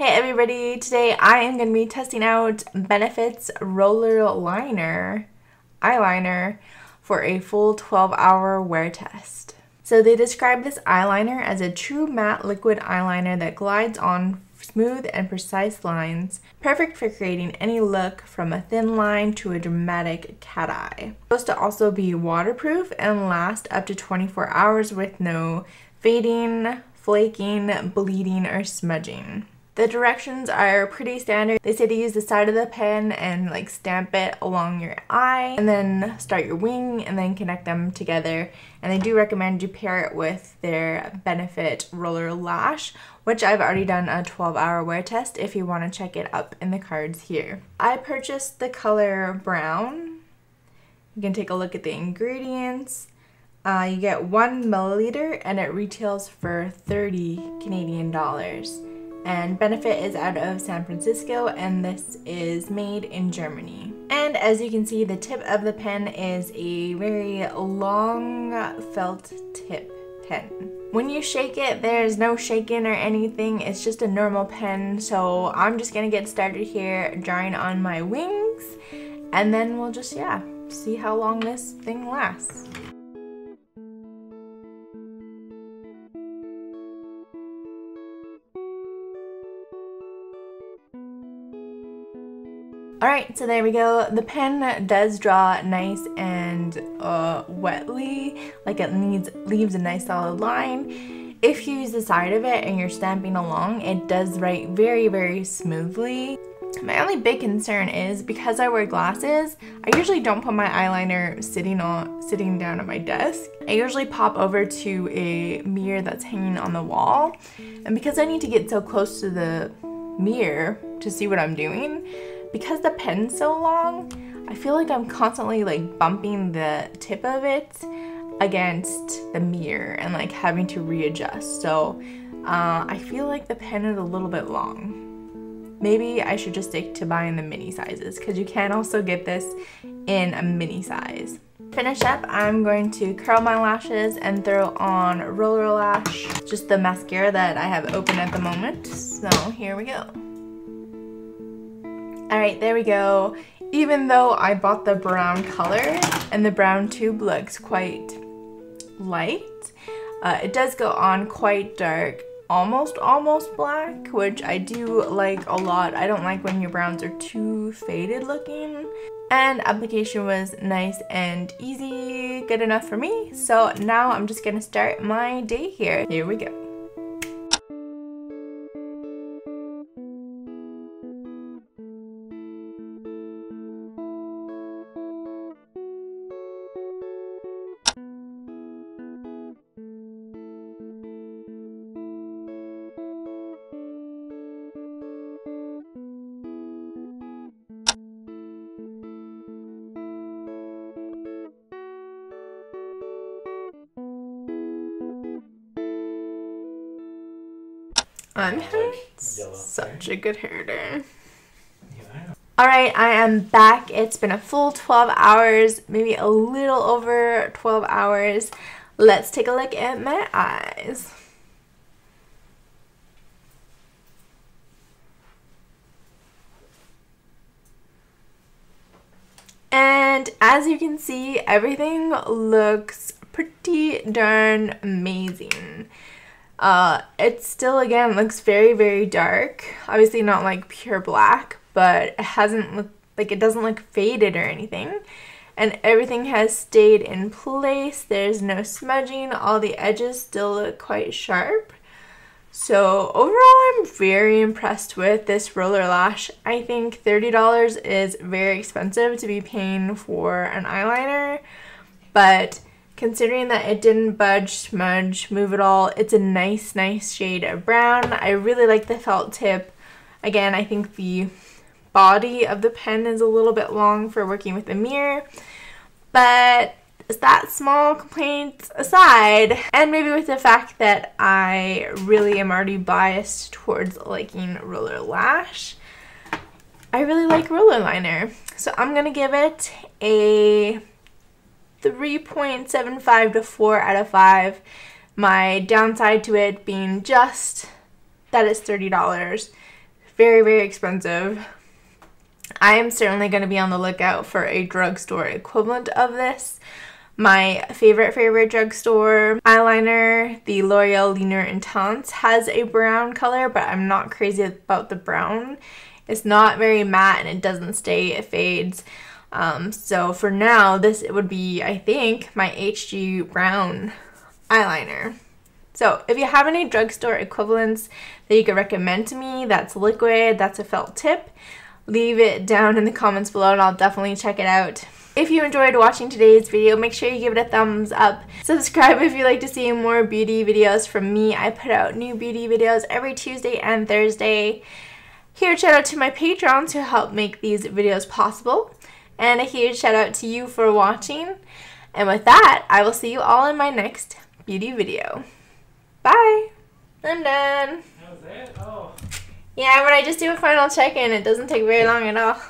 Hey everybody, today I am going to be testing out Benefit's Roller Liner eyeliner for a full 12 hour wear test. So they describe this eyeliner as a true matte liquid eyeliner that glides on smooth and precise lines, perfect for creating any look from a thin line to a dramatic cat eye. It's supposed to also be waterproof and last up to 24 hours with no fading, flaking, bleeding, or smudging. The directions are pretty standard. They say to use the side of the pen and like stamp it along your eye and then start your wing and then connect them together. And they do recommend you pair it with their Benefit Roller Lash, which I've already done a 12 hour wear test if you want to check it up in the cards here. I purchased the color brown. You can take a look at the ingredients. Uh, you get one milliliter and it retails for 30 Canadian dollars and Benefit is out of San Francisco and this is made in Germany. And as you can see the tip of the pen is a very long felt tip pen. When you shake it there's no shaking or anything it's just a normal pen so I'm just gonna get started here drawing on my wings and then we'll just yeah see how long this thing lasts. Alright, so there we go. The pen does draw nice and uh, wetly, like it needs leaves a nice solid line. If you use the side of it and you're stamping along, it does write very, very smoothly. My only big concern is because I wear glasses, I usually don't put my eyeliner sitting on sitting down at my desk. I usually pop over to a mirror that's hanging on the wall. And because I need to get so close to the mirror to see what I'm doing, because the pen's so long, I feel like I'm constantly like bumping the tip of it against the mirror and like having to readjust. So uh, I feel like the pen is a little bit long. Maybe I should just stick to buying the mini sizes because you can also get this in a mini size. Finish up, I'm going to curl my lashes and throw on Roller Lash, just the mascara that I have open at the moment. So here we go. Alright, there we go. Even though I bought the brown color and the brown tube looks quite light, uh, it does go on quite dark, almost almost black, which I do like a lot. I don't like when your browns are too faded looking. And application was nice and easy, good enough for me. So now I'm just gonna start my day here. Here we go. I'm having such a good hair day. Alright, I am back. It's been a full 12 hours, maybe a little over 12 hours. Let's take a look at my eyes. And as you can see, everything looks pretty darn amazing. Uh, it still, again, looks very, very dark. Obviously not like pure black, but it hasn't looked, like it doesn't look faded or anything. And everything has stayed in place. There's no smudging. All the edges still look quite sharp. So overall, I'm very impressed with this roller lash. I think $30 is very expensive to be paying for an eyeliner, but Considering that it didn't budge, smudge, move at all, it's a nice, nice shade of brown. I really like the felt tip. Again, I think the body of the pen is a little bit long for working with a mirror, but that small complaint aside, and maybe with the fact that I really am already biased towards liking Roller Lash, I really like Roller Liner. So I'm going to give it a 3.75 to 4 out of 5. My downside to it being just that it's $30. very, very expensive. I am certainly going to be on the lookout for a drugstore equivalent of this. My favorite, favorite drugstore eyeliner, the L'Oreal Lineur Intense, has a brown color, but I'm not crazy about the brown. It's not very matte and it doesn't stay, it fades. Um, so for now, this would be, I think, my HG Brown eyeliner. So if you have any drugstore equivalents that you could recommend to me, that's liquid, that's a felt tip, leave it down in the comments below and I'll definitely check it out. If you enjoyed watching today's video, make sure you give it a thumbs up. Subscribe if you'd like to see more beauty videos from me. I put out new beauty videos every Tuesday and Thursday. Huge shout out to my patrons who help make these videos possible. And a huge shout out to you for watching. And with that, I will see you all in my next beauty video. Bye. I'm done. That was it? Oh. Yeah, when I just do a final check-in, it doesn't take very long at all.